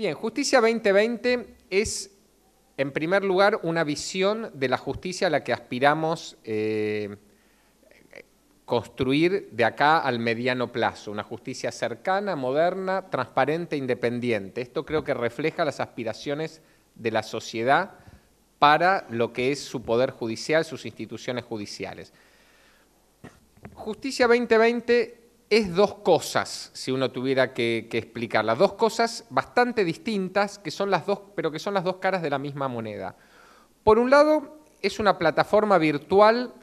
Bien, Justicia 2020 es, en primer lugar, una visión de la justicia a la que aspiramos eh, construir de acá al mediano plazo, una justicia cercana, moderna, transparente, independiente. Esto creo que refleja las aspiraciones de la sociedad para lo que es su poder judicial, sus instituciones judiciales. Justicia 2020 es dos cosas, si uno tuviera que, explicarlas, dos cosas bastante distintas, que son las dos, pero que son las dos caras de la misma moneda. Por un lado, es una plataforma virtual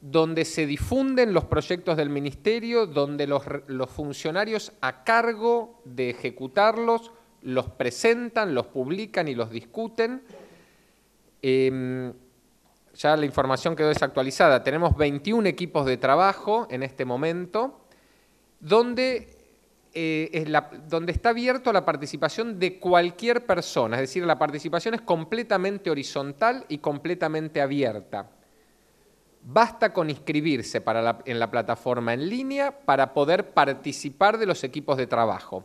donde se difunden los proyectos del ministerio, donde los, funcionarios a cargo de ejecutarlos los presentan, los publican y los discuten. Em, ya la información quedó desactualizada. Tenemos 21 equipos de trabajo en este momento donde, eh, donde está abierto la participación de cualquier persona, es decir, la participación es completamente horizontal y completamente abierta. Basta con inscribirse en la plataforma en línea para poder participar de los equipos de trabajo.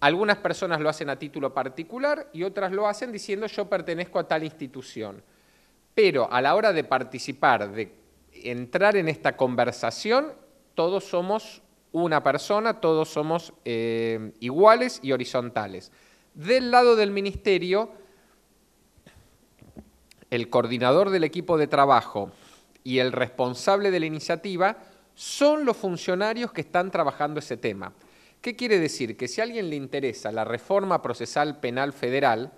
Algunas personas lo hacen a título particular y otras lo hacen diciendo yo pertenezco a tal institución. Pero a la hora de participar, de entrar en esta conversación, todos somos una persona, todos somos eh, iguales y horizontales. Del lado del ministerio, el coordinador del equipo de trabajo y el responsable de la iniciativa son los funcionarios que están trabajando ese tema. ¿Qué quiere decir? Que si a alguien le interesa la reforma procesal penal federal,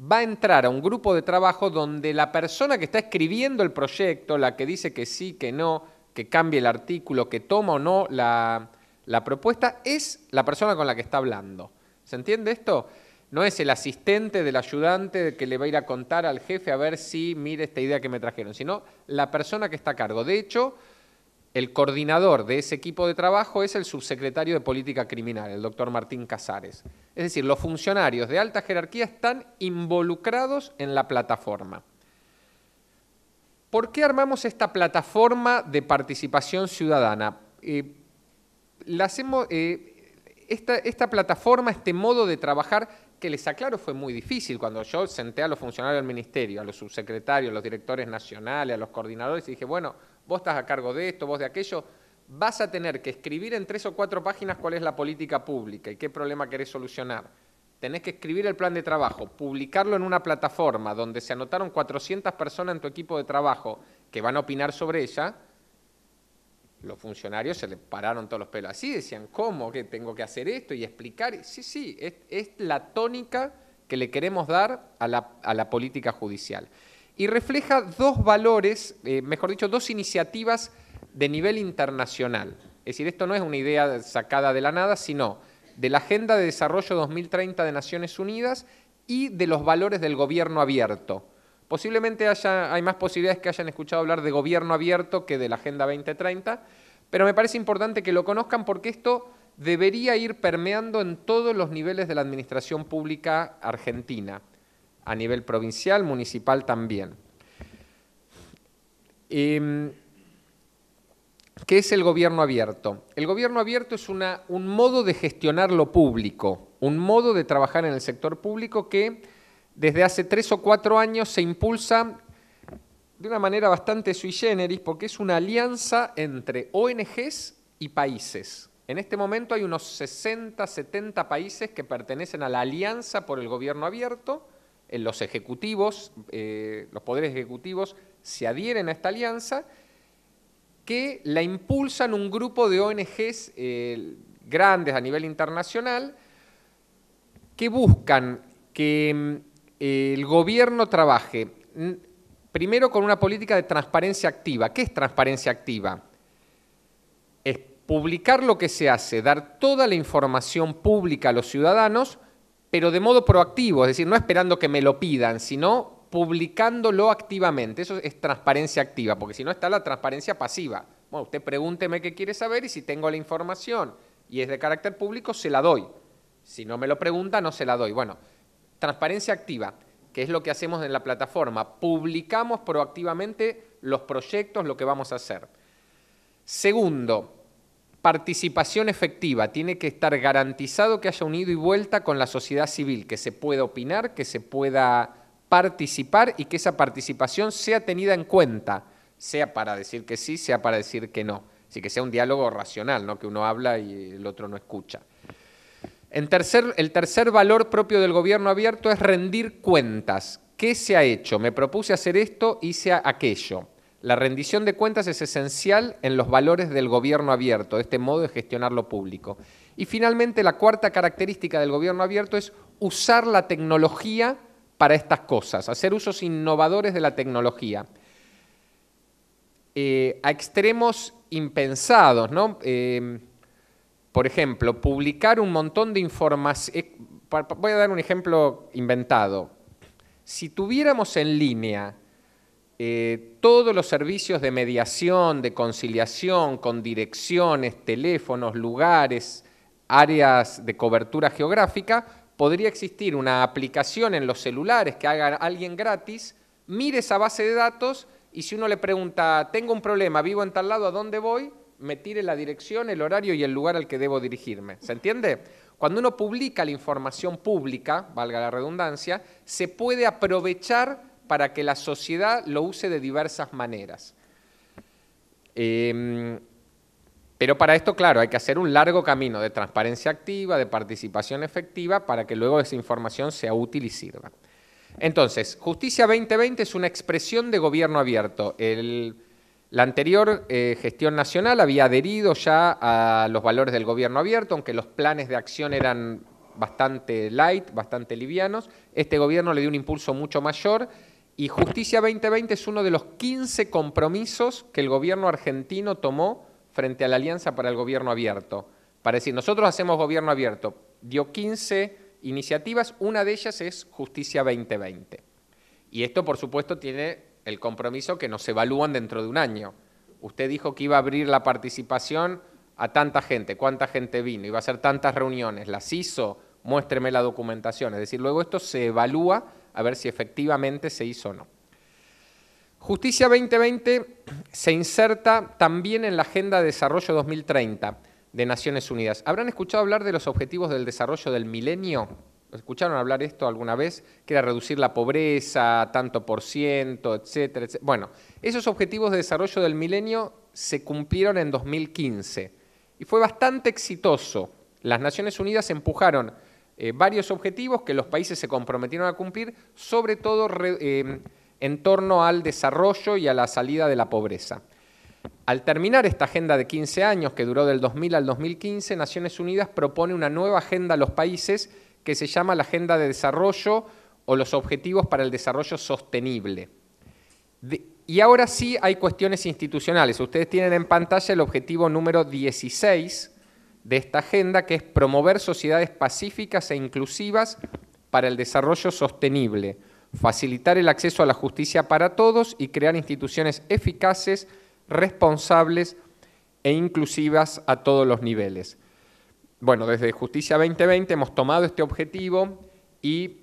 va a entrar a un grupo de trabajo donde la persona que está escribiendo el proyecto, la que dice que sí, que no, que cambie el artículo, que toma o no la, la propuesta es la persona con la que está hablando. ¿Se entiende esto? No es el asistente del ayudante que le va a ir a contar al jefe a ver si mire esta idea que me trajeron, sino la persona que está a cargo. De hecho, el coordinador de ese equipo de trabajo es el subsecretario de Política Criminal, el doctor Martín Casares. Es decir, los funcionarios de alta jerarquía están involucrados en la plataforma. ¿Por qué armamos esta plataforma de participación ciudadana? Eh, hacemos, eh, esta, plataforma, este modo de trabajar, que les aclaro fue muy difícil. Cuando yo senté a los funcionarios del ministerio, a los subsecretarios, a los directores nacionales, a los coordinadores, y dije, bueno, vos estás a cargo de esto, vos de aquello, vas a tener que escribir en tres o cuatro páginas cuál es la política pública y qué problema querés solucionar. Tenés que escribir el plan de trabajo, publicarlo en una plataforma donde se anotaron 400 personas en tu equipo de trabajo que van a opinar sobre ella, los funcionarios se le pararon todos los pelos así, decían, ¿cómo que tengo que hacer esto y explicar? Sí, sí, es, la tónica que le queremos dar a la, política judicial. Y refleja dos valores, eh, mejor dicho, dos iniciativas de nivel internacional. Es decir, esto no es una idea sacada de la nada, sino de la Agenda de Desarrollo 2030 de Naciones Unidas y de los valores del gobierno abierto. Posiblemente haya, hay más posibilidades que hayan escuchado hablar de gobierno abierto que de la Agenda 2030, pero me parece importante que lo conozcan porque esto debería ir permeando en todos los niveles de la administración pública argentina, a nivel provincial, municipal también. Em, ¿Qué es el gobierno abierto? El gobierno abierto es una, un modo de gestionar lo público, un modo de trabajar en el sector público que desde hace tres o cuatro años se impulsa de una manera bastante sui generis porque es una alianza entre ONGs y países. En este momento hay unos 60, 70 países que pertenecen a la Alianza por el Gobierno Abierto. En los ejecutivos, eh, los poderes ejecutivos se adhieren a esta alianza que la impulsan un grupo de ONGs eh, grandes a nivel internacional que buscan que mm, el gobierno trabaje primero con una política de transparencia activa. ¿Qué es transparencia activa? Es publicar lo que se hace, dar toda la información pública a los ciudadanos, pero de modo proactivo, es decir, no esperando que me lo pidan, sino publicándolo activamente. Eso es transparencia activa, porque si no está la transparencia pasiva. Bueno, usted pregúnteme qué quiere saber y si tengo la información y es de carácter público, se la doy. Si no me lo pregunta, no se la doy. Bueno, Transparencia activa, que es lo que hacemos en la plataforma. Publicamos proactivamente los proyectos, lo que vamos a hacer. Segundo, participación efectiva, tiene que estar garantizado que haya un ida y vuelta con la sociedad civil, que se pueda opinar, que se pueda participar y que esa participación sea tenida en cuenta, sea para decir que sí, sea para decir que no. Así que sea un diálogo racional, no que uno habla y el otro no escucha. El tercer valor propio del gobierno abierto es rendir cuentas. ¿Qué se ha hecho? Me propuse hacer esto, hice aquello. La rendición de cuentas es esencial en los valores del gobierno abierto, de este modo de gestionar lo público. Y finalmente, la cuarta característica del gobierno abierto es usar la tecnología para estas cosas, hacer usos innovadores de la tecnología. Eh, a extremos impensados, ¿no? Eh, por ejemplo, publicar un montón de información. Eh, voy a dar un ejemplo inventado. Si tuviéramos en línea eh, todos los servicios de mediación, de conciliación, con direcciones, teléfonos, lugares, áreas de cobertura geográfica, podría existir una aplicación en los celulares que haga alguien gratis, mire esa base de datos y si uno le pregunta, tengo un problema, vivo en tal lado, ¿a dónde voy? Me tire la dirección, el horario y el lugar al que debo dirigirme. ¿Se entiende? Cuando uno publica la información pública, valga la redundancia, se puede aprovechar para que la sociedad lo use de diversas maneras. Em, pero para esto, claro, hay que hacer un largo camino de transparencia activa, de participación efectiva, para que luego esa información sea útil y sirva. Entonces, Justicia 2020 es una expresión de gobierno abierto. La anterior eh, gestión nacional había adherido ya a los valores del gobierno abierto, aunque los planes de acción eran bastante light, bastante livianos. Este gobierno le dio un impulso mucho mayor y Justicia 2020 es uno de los 15 compromisos que el gobierno argentino tomó frente a la Alianza para el Gobierno Abierto. Para decir, nosotros hacemos gobierno abierto. Dio 15 iniciativas, una de ellas es Justicia 2020. Y esto, por supuesto, tiene el compromiso que nos evalúan dentro de un año. Usted dijo que iba a abrir la participación a tanta gente, cuánta gente vino, iba a hacer tantas reuniones, las hizo, muéstreme la documentación. Es decir, luego esto se evalúa a ver si efectivamente se hizo o no. Justicia 2020 se inserta también en la Agenda de Desarrollo 2030 de Naciones Unidas. ¿Habrán escuchado hablar de los objetivos del desarrollo del milenio? ¿Escucharon hablar esto alguna vez? Que era reducir la pobreza, tanto por ciento, etcétera, etcétera. Bueno, esos objetivos de desarrollo del milenio se cumplieron en 2015 y fue bastante exitoso. Las Naciones Unidas empujaron eh, varios objetivos que los países se comprometieron a cumplir, sobre todo eh, en torno al desarrollo y a la salida de la pobreza. Al terminar esta agenda de 15 años, que duró del 2000 al 2015, Naciones Unidas propone una nueva agenda a los países que se llama la Agenda de Desarrollo o los Objetivos para el Desarrollo Sostenible. y ahora sí hay cuestiones institucionales. Ustedes tienen en pantalla el objetivo número 16, de esta agenda, que es promover sociedades pacíficas e inclusivas para el desarrollo sostenible, facilitar el acceso a la justicia para todos y crear instituciones eficaces, responsables e inclusivas a todos los niveles. Bueno, desde Justicia 2020 hemos tomado este objetivo y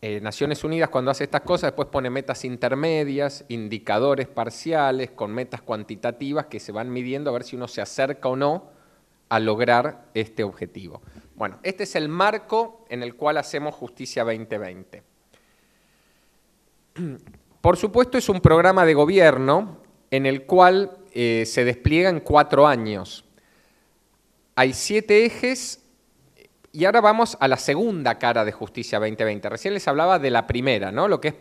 eh, Naciones Unidas cuando hace estas cosas después pone metas intermedias, indicadores parciales, con metas cuantitativas que se van midiendo a ver si uno se acerca o no a lograr este objetivo. Bueno, este es el marco en el cual hacemos Justicia 2020. Por supuesto es un programa de gobierno en el cual eh, se despliega en cuatro años. Hay siete ejes y ahora vamos a la segunda cara de Justicia 2020. Recién les hablaba de la primera, ¿no? lo que es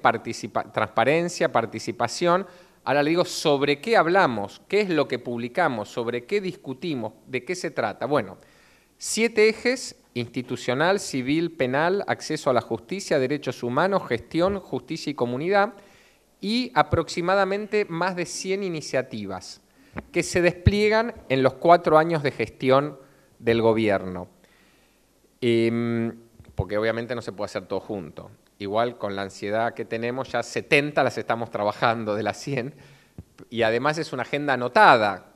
transparencia, participación. Ahora le digo, ¿sobre qué hablamos? ¿Qué es lo que publicamos? ¿Sobre qué discutimos? ¿De qué se trata? Bueno, siete ejes, institucional, civil, penal, acceso a la justicia, derechos humanos, gestión, justicia y comunidad, y aproximadamente más de 100 iniciativas que se despliegan en los cuatro años de gestión del gobierno. Em, porque obviamente no se puede hacer todo junto igual con la ansiedad que tenemos, ya 70 las estamos trabajando de las 100, y además es una agenda anotada.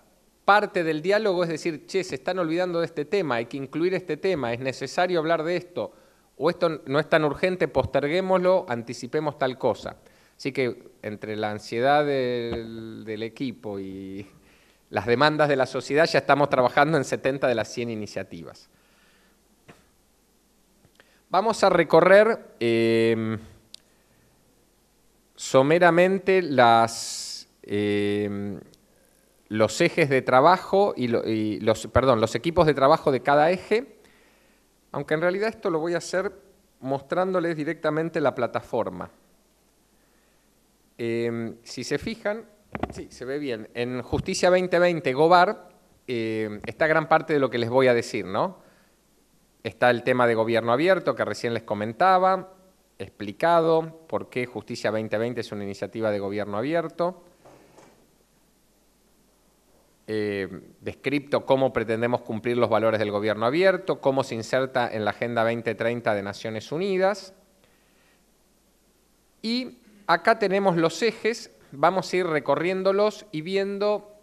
Parte del diálogo es decir, che, se están olvidando de este tema, hay que incluir este tema, es necesario hablar de esto, o esto no es tan urgente, posterguémoslo, anticipemos tal cosa. Así que entre la ansiedad del, equipo y las demandas de la sociedad, ya estamos trabajando en 70 de las 100 iniciativas. Vamos a recorrer em, someramente em, los ejes de trabajo y, los, perdón, los equipos de trabajo de cada eje, aunque en realidad esto lo voy a hacer mostrándoles directamente la plataforma. Em, si se fijan, sí, se ve bien, en Justicia 2020 Gobar está gran parte de lo que les voy a decir, ¿no? Está el tema de gobierno abierto que recién les comentaba, explicado por qué Justicia 2020 es una iniciativa de gobierno abierto, eh, descripto cómo pretendemos cumplir los valores del gobierno abierto, cómo se inserta en la Agenda 2030 de Naciones Unidas. Y acá tenemos los ejes, vamos a ir recorriéndolos y viendo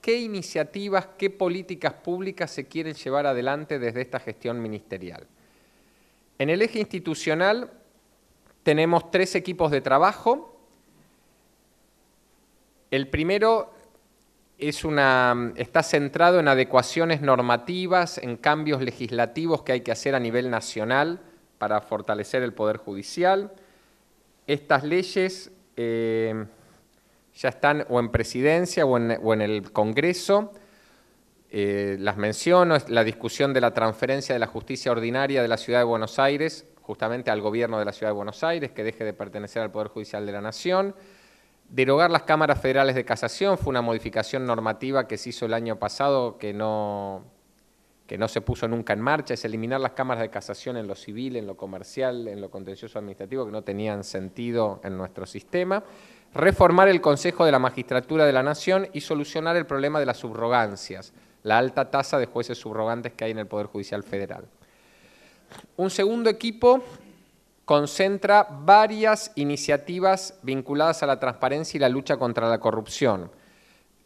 qué iniciativas, qué políticas públicas se quieren llevar adelante desde esta gestión ministerial. En el eje institucional tenemos tres equipos de trabajo. El primero es una, está centrado en adecuaciones normativas, en cambios legislativos que hay que hacer a nivel nacional para fortalecer el Poder Judicial. Estas leyes eh, ya están o en presidencia o en, el Congreso. Eh, las menciono, la discusión de la transferencia de la justicia ordinaria de la Ciudad de Buenos Aires, justamente al gobierno de la Ciudad de Buenos Aires, que deje de pertenecer al Poder Judicial de la Nación. Derogar las cámaras federales de casación fue una modificación normativa que se hizo el año pasado que no, que no se puso nunca en marcha, es eliminar las cámaras de casación en lo civil, en lo comercial, en lo contencioso administrativo, que no tenían sentido en nuestro sistema reformar el Consejo de la Magistratura de la Nación y solucionar el problema de las subrogancias, la alta tasa de jueces subrogantes que hay en el Poder Judicial Federal. Un segundo equipo concentra varias iniciativas vinculadas a la transparencia y la lucha contra la corrupción.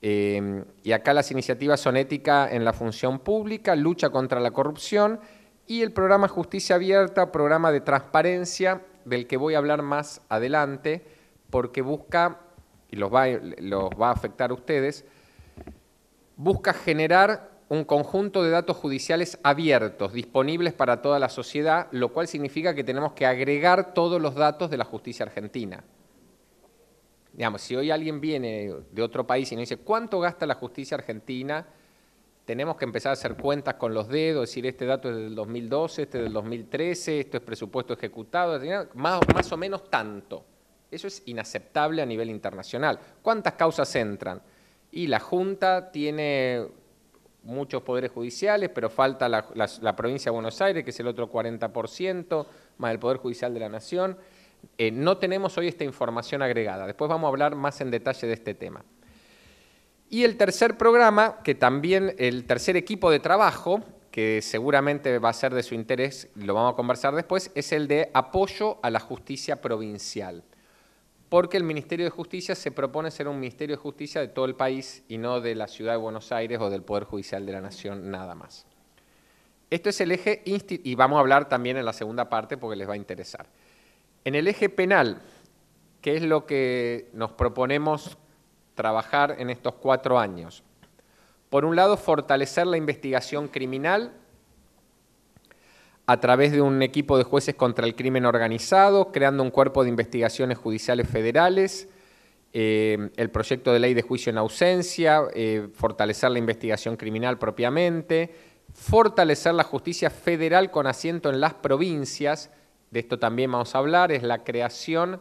Eh, y acá las iniciativas son ética en la función pública, lucha contra la corrupción y el programa Justicia Abierta, programa de transparencia, del que voy a hablar más adelante, porque busca, y los va, los va a afectar a ustedes, busca generar un conjunto de datos judiciales abiertos, disponibles para toda la sociedad, lo cual significa que tenemos que agregar todos los datos de la justicia argentina. Digamos, si hoy alguien viene de otro país y nos dice, ¿cuánto gasta la justicia argentina? Tenemos que empezar a hacer cuentas con los dedos, decir, este dato es del 2012, este es del 2013, esto es presupuesto ejecutado, más, más o menos tanto. Eso es inaceptable a nivel internacional. ¿Cuántas causas entran? Y la Junta tiene muchos poderes judiciales, pero falta la, provincia de Buenos Aires, que es el otro 40%, más el Poder Judicial de la Nación. Eh, no tenemos hoy esta información agregada. Después vamos a hablar más en detalle de este tema. Y el tercer programa, que también el tercer equipo de trabajo, que seguramente va a ser de su interés, lo vamos a conversar después, es el de apoyo a la justicia provincial porque el Ministerio de Justicia se propone ser un Ministerio de Justicia de todo el país y no de la Ciudad de Buenos Aires o del Poder Judicial de la Nación nada más. Esto es el eje, y vamos a hablar también en la segunda parte porque les va a interesar. En el eje penal, ¿qué es lo que nos proponemos trabajar en estos cuatro años? Por un lado, fortalecer la investigación criminal a través de un equipo de jueces contra el crimen organizado, creando un cuerpo de investigaciones judiciales federales, eh, el proyecto de ley de juicio en ausencia, eh, fortalecer la investigación criminal propiamente, fortalecer la justicia federal con asiento en las provincias, de esto también vamos a hablar, es la creación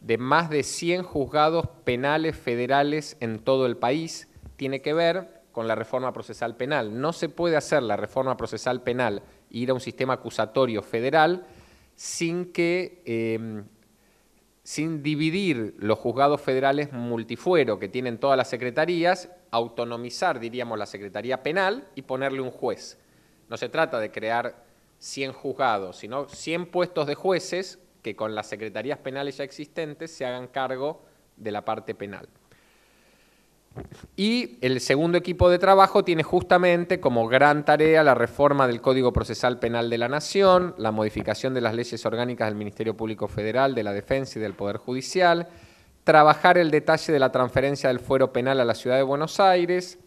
de más de 100 juzgados penales federales en todo el país, tiene que ver con la reforma procesal penal. No se puede hacer la reforma procesal penal ir a un sistema acusatorio federal sin que em, sin dividir los juzgados federales multifuero que tienen todas las secretarías, autonomizar, diríamos, la Secretaría Penal y ponerle un juez. No se trata de crear 100 juzgados, sino 100 puestos de jueces que con las secretarías penales ya existentes se hagan cargo de la parte penal. Y el segundo equipo de trabajo tiene justamente como gran tarea la reforma del Código Procesal Penal de la Nación, la modificación de las leyes orgánicas del Ministerio Público Federal, de la Defensa y del Poder Judicial, trabajar el detalle de la transferencia del fuero penal a la Ciudad de Buenos Aires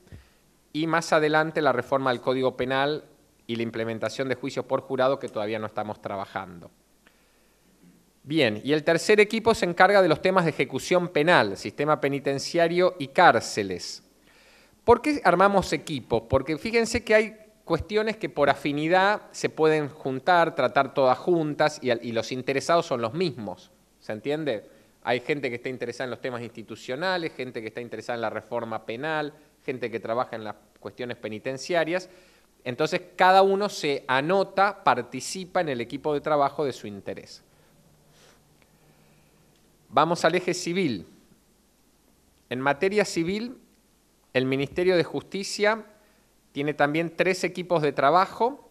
y más adelante la reforma del Código Penal y la implementación de juicios por jurado que todavía no estamos trabajando. Bien, y el tercer equipo se encarga de los temas de ejecución penal, sistema penitenciario y cárceles. ¿Por qué armamos equipos? Porque fíjense que hay cuestiones que por afinidad se pueden juntar, tratar todas juntas y, y los interesados son los mismos. ¿Se entiende? Hay gente que está interesada en los temas institucionales, gente que está interesada en la reforma penal, gente que trabaja en las cuestiones penitenciarias. Entonces, cada uno se anota, participa en el equipo de trabajo de su interés. Vamos al eje civil. En materia civil, el Ministerio de Justicia tiene también tres equipos de trabajo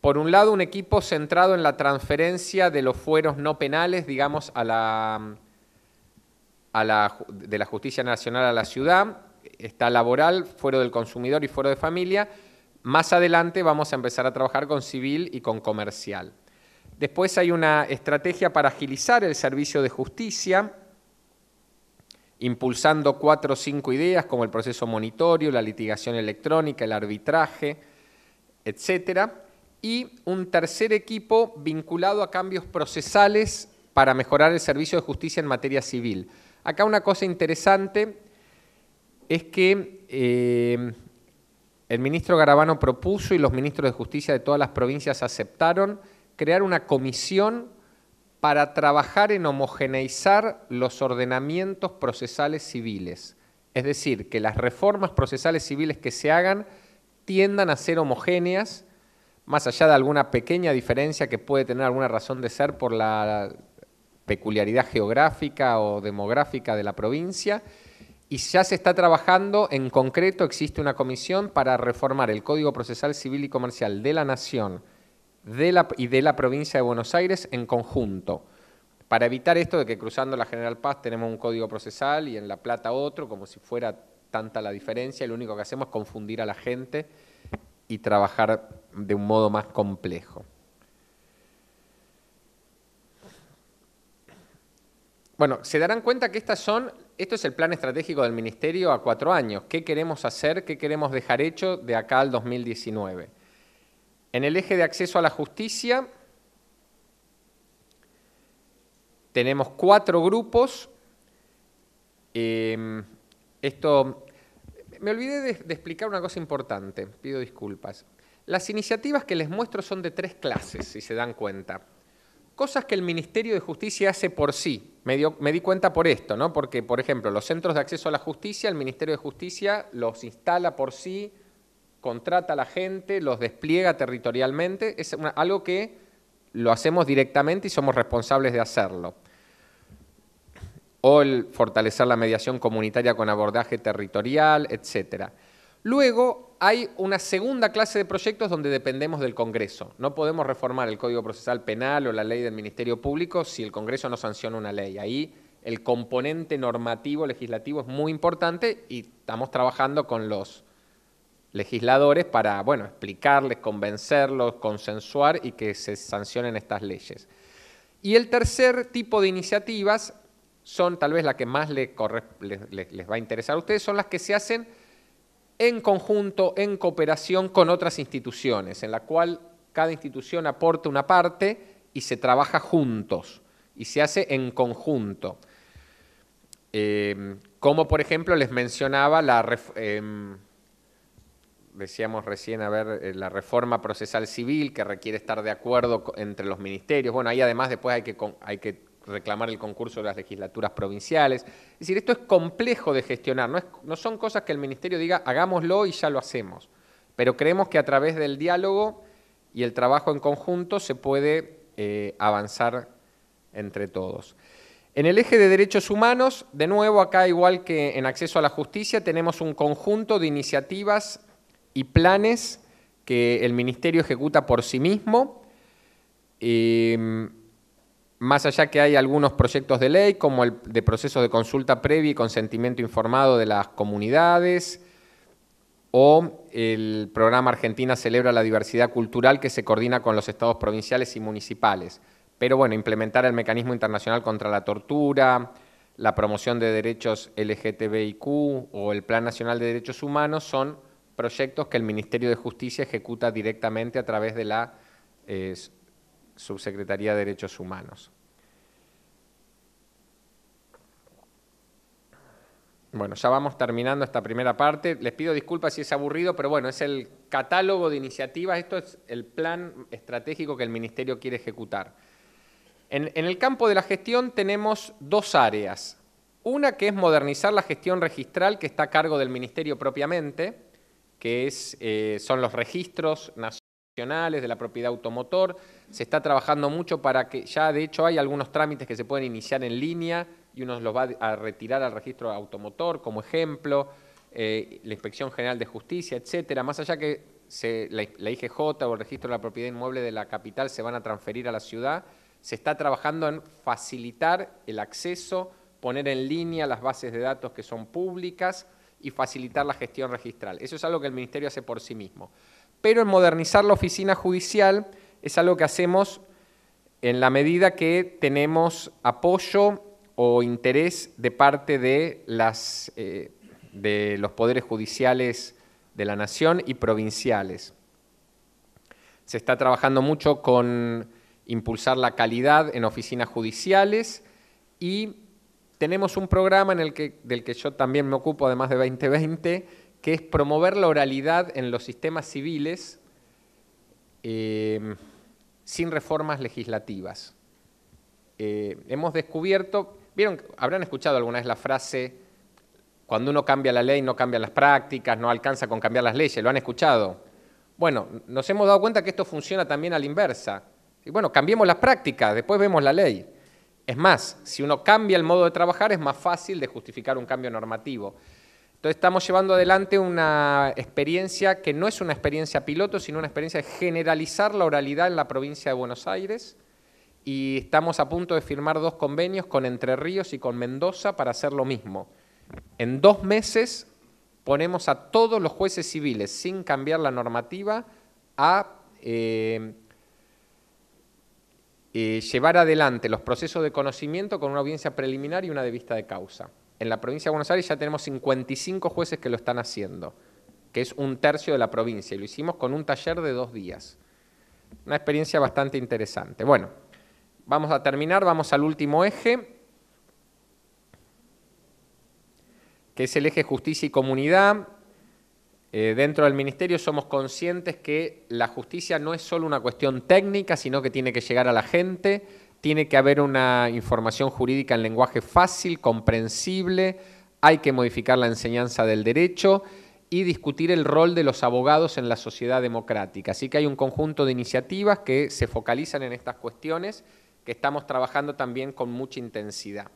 por un lado, un equipo centrado en la transferencia de los fueros no penales, digamos, a la, de la justicia nacional a la ciudad. Está laboral, fuero del consumidor y fuero de familia. Más adelante vamos a empezar a trabajar con civil y con comercial. Después hay una estrategia para agilizar el servicio de justicia, impulsando cuatro o cinco ideas como el proceso monitorio, la litigación electrónica, el arbitraje, etcétera y un tercer equipo vinculado a cambios procesales para mejorar el servicio de justicia en materia civil. Acá una cosa interesante es que eh, el ministro Garabano propuso y los ministros de justicia de todas las provincias aceptaron crear una comisión para trabajar en homogeneizar los ordenamientos procesales civiles. Es decir, que las reformas procesales civiles que se hagan tiendan a ser homogéneas más allá de alguna pequeña diferencia que puede tener alguna razón de ser por la peculiaridad geográfica o demográfica de la provincia, y ya se está trabajando, en concreto existe una comisión para reformar el Código Procesal Civil y Comercial de la Nación y de la provincia de Buenos Aires en conjunto, para evitar esto de que cruzando la General Paz tenemos un código procesal y en La Plata otro, como si fuera tanta la diferencia, lo único que hacemos es confundir a la gente y trabajar de un modo más complejo. Bueno, se darán cuenta que estas son, esto es el plan estratégico del Ministerio a cuatro años. ¿Qué queremos hacer? ¿Qué queremos dejar hecho de acá al 2019? En el eje de acceso a la justicia tenemos cuatro grupos. Eh, esto me olvidé de, explicar una cosa importante, pido disculpas. Las iniciativas que les muestro son de tres clases, si se dan cuenta. Cosas que el Ministerio de Justicia hace por sí. Me, di cuenta por esto, ¿no? Porque, por ejemplo, los centros de acceso a la justicia, el Ministerio de Justicia los instala por sí, contrata a la gente, los despliega territorialmente. Es algo que lo hacemos directamente y somos responsables de hacerlo o el fortalecer la mediación comunitaria con abordaje territorial, etc. Luego hay una segunda clase de proyectos donde dependemos del Congreso. No podemos reformar el Código Procesal Penal o la ley del Ministerio Público si el Congreso no sanciona una ley. Ahí el componente normativo legislativo es muy importante y estamos trabajando con los legisladores para, bueno, explicarles, convencerlos, consensuar y que se sancionen estas leyes. Y el tercer tipo de iniciativas son tal vez las que más les, va a interesar a ustedes, son las que se hacen en conjunto, en cooperación con otras instituciones, en la cual cada institución aporta una parte y se trabaja juntos y se hace en conjunto. Em, como por ejemplo les mencionaba la, em, decíamos recién, a ver, eh, la reforma procesal civil que requiere estar de acuerdo entre los ministerios. Bueno, ahí además después hay que, hay que reclamar el concurso de las legislaturas provinciales. Es decir, esto es complejo de gestionar, no, son cosas que el Ministerio diga hagámoslo y ya lo hacemos, pero creemos que a través del diálogo y el trabajo en conjunto se puede eh, avanzar entre todos. En el eje de derechos humanos, de nuevo acá igual que en acceso a la justicia, tenemos un conjunto de iniciativas y planes que el Ministerio ejecuta por sí mismo. Eh, más allá que hay algunos proyectos de ley, como el de proceso de consulta previa y consentimiento informado de las comunidades, o el programa Argentina Celebra la Diversidad Cultural que se coordina con los estados provinciales y municipales. Pero bueno, implementar el mecanismo internacional contra la tortura, la promoción de derechos LGTBIQ o el Plan Nacional de Derechos Humanos son proyectos que el Ministerio de Justicia ejecuta directamente a través de la eh, Subsecretaría de Derechos Humanos. Bueno, ya vamos terminando esta primera parte. Les pido disculpas si es aburrido, pero bueno, es el catálogo de iniciativas. Esto es el plan estratégico que el Ministerio quiere ejecutar. En, el campo de la gestión tenemos dos áreas. Una que es modernizar la gestión registral que está a cargo del Ministerio propiamente, que es, eh, son los registros nacionales de la propiedad automotor. Se está trabajando mucho para que ya de hecho hay algunos trámites que se pueden iniciar en línea y uno los va a retirar al registro automotor como ejemplo, eh, la Inspección General de Justicia, etcétera. Más allá que la, la IGJ o el registro de la propiedad inmueble de la capital se van a transferir a la ciudad, se está trabajando en facilitar el acceso, poner en línea las bases de datos que son públicas y facilitar la gestión registral. Eso es algo que el Ministerio hace por sí mismo. Pero en modernizar la oficina judicial es algo que hacemos en la medida que tenemos apoyo o interés de parte de, las, eh, de los poderes judiciales de la nación y provinciales. Se está trabajando mucho con impulsar la calidad en oficinas judiciales y tenemos un programa en el que, del que yo también me ocupo, además de 2020, que es promover la oralidad en los sistemas civiles eh, sin reformas legislativas. Eh, hemos descubierto, vieron, habrán escuchado alguna vez la frase, cuando uno cambia la ley no cambian las prácticas, no alcanza con cambiar las leyes, ¿lo han escuchado? Bueno, nos hemos dado cuenta que esto funciona también a la inversa. Y bueno, cambiemos las prácticas, después vemos la ley. Es más, si uno cambia el modo de trabajar es más fácil de justificar un cambio normativo. Entonces estamos llevando adelante una experiencia que no es una experiencia piloto, sino una experiencia de generalizar la oralidad en la provincia de Buenos Aires y estamos a punto de firmar dos convenios con Entre Ríos y con Mendoza para hacer lo mismo. En dos meses ponemos a todos los jueces civiles, sin cambiar la normativa, a eh, eh, llevar adelante los procesos de conocimiento con una audiencia preliminar y una de vista de causa. En la provincia de Buenos Aires ya tenemos 55 jueces que lo están haciendo, que es un tercio de la provincia, y lo hicimos con un taller de dos días. Una experiencia bastante interesante. Bueno, vamos a terminar, vamos al último eje, que es el eje justicia y comunidad. Eh, dentro del Ministerio somos conscientes que la justicia no es solo una cuestión técnica, sino que tiene que llegar a la gente, tiene que haber una información jurídica en lenguaje fácil, comprensible, hay que modificar la enseñanza del derecho y discutir el rol de los abogados en la sociedad democrática. Así que hay un conjunto de iniciativas que se focalizan en estas cuestiones que estamos trabajando también con mucha intensidad.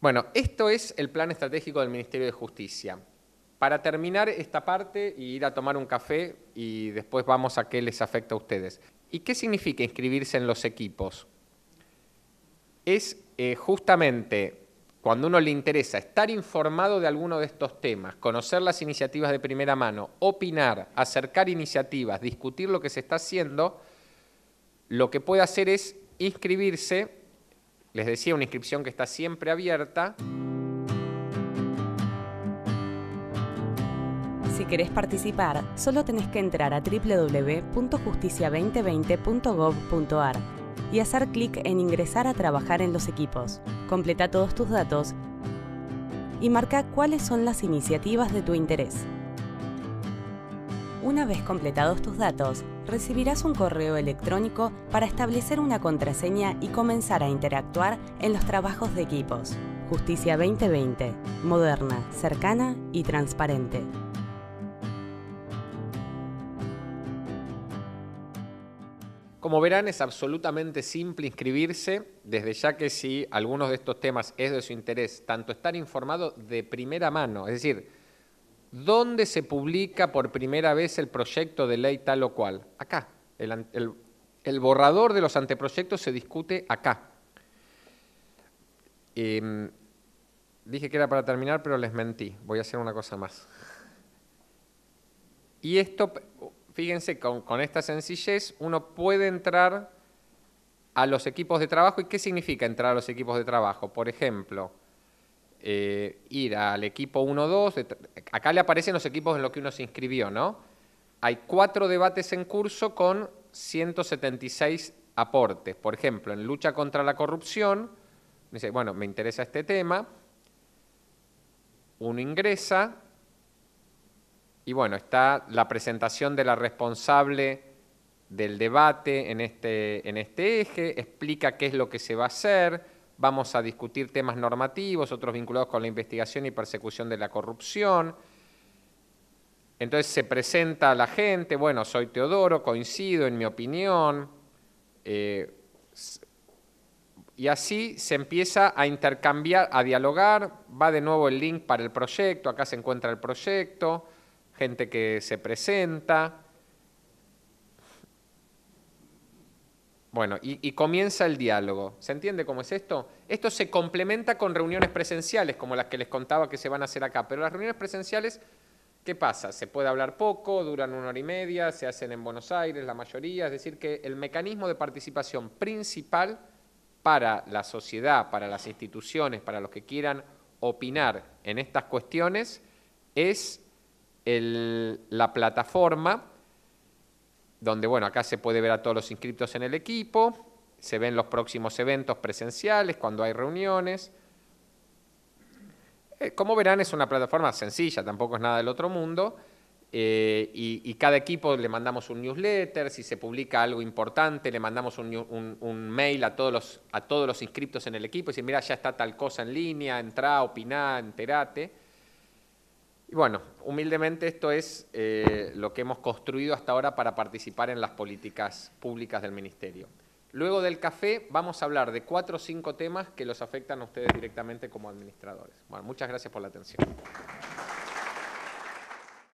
Bueno, esto es el plan estratégico del Ministerio de Justicia. Para terminar esta parte y ir a tomar un café y después vamos a qué les afecta a ustedes. ¿Y qué significa inscribirse en los equipos? Es eh, justamente cuando uno le interesa estar informado de alguno de estos temas, conocer las iniciativas de primera mano, opinar, acercar iniciativas, discutir lo que se está haciendo, lo que puede hacer es inscribirse les decía, una inscripción que está siempre abierta. Si querés participar, solo tenés que entrar a www.justicia2020.gov.ar y hacer clic en Ingresar a trabajar en los equipos. Completa todos tus datos y marca cuáles son las iniciativas de tu interés. Una vez completados tus datos, recibirás un correo electrónico para establecer una contraseña y comenzar a interactuar en los trabajos de equipos. Justicia 2020, moderna, cercana y transparente. Como verán, es absolutamente simple inscribirse, desde ya que si algunos de estos temas es de su interés, tanto estar informado de primera mano, es decir, ¿Dónde se publica por primera vez el proyecto de ley tal o cual? Acá. El, borrador de los anteproyectos se discute acá. Em, dije que era para terminar, pero les mentí. Voy a hacer una cosa más. Y esto, fíjense, con, esta sencillez uno puede entrar a los equipos de trabajo. ¿Y qué significa entrar a los equipos de trabajo? Por ejemplo, eh, ir al equipo 1-2, acá le aparecen los equipos en los que uno se inscribió, ¿no? Hay cuatro debates en curso con 176 aportes. Por ejemplo, en lucha contra la corrupción, dice, bueno, me interesa este tema, uno ingresa y bueno, está la presentación de la responsable del debate en este, en este eje, explica qué es lo que se va a hacer, vamos a discutir temas normativos, otros vinculados con la investigación y persecución de la corrupción. Entonces se presenta a la gente, bueno, soy Teodoro, coincido en mi opinión, eh, y así se empieza a intercambiar, a dialogar, va de nuevo el link para el proyecto, acá se encuentra el proyecto, gente que se presenta. Bueno, y, comienza el diálogo. ¿Se entiende cómo es esto? Esto se complementa con reuniones presenciales, como las que les contaba que se van a hacer acá. Pero las reuniones presenciales, ¿qué pasa? Se puede hablar poco, duran una hora y media, se hacen en Buenos Aires, la mayoría. Es decir, que el mecanismo de participación principal para la sociedad, para las instituciones, para los que quieran opinar en estas cuestiones, es la plataforma, donde, bueno, acá se puede ver a todos los inscritos en el equipo, se ven los próximos eventos presenciales, cuando hay reuniones. Eh, como verán, es una plataforma sencilla, tampoco es nada del otro mundo, eh, y, cada equipo le mandamos un newsletter, si se publica algo importante, le mandamos un, mail a todos, los, a todos los inscriptos en el equipo y decir, mira, ya está tal cosa en línea, entra, opiná, enterate. Y bueno, humildemente esto es eh, lo que hemos construido hasta ahora para participar en las políticas públicas del Ministerio. Luego del café vamos a hablar de cuatro o cinco temas que los afectan a ustedes directamente como administradores. Bueno, muchas gracias por la atención.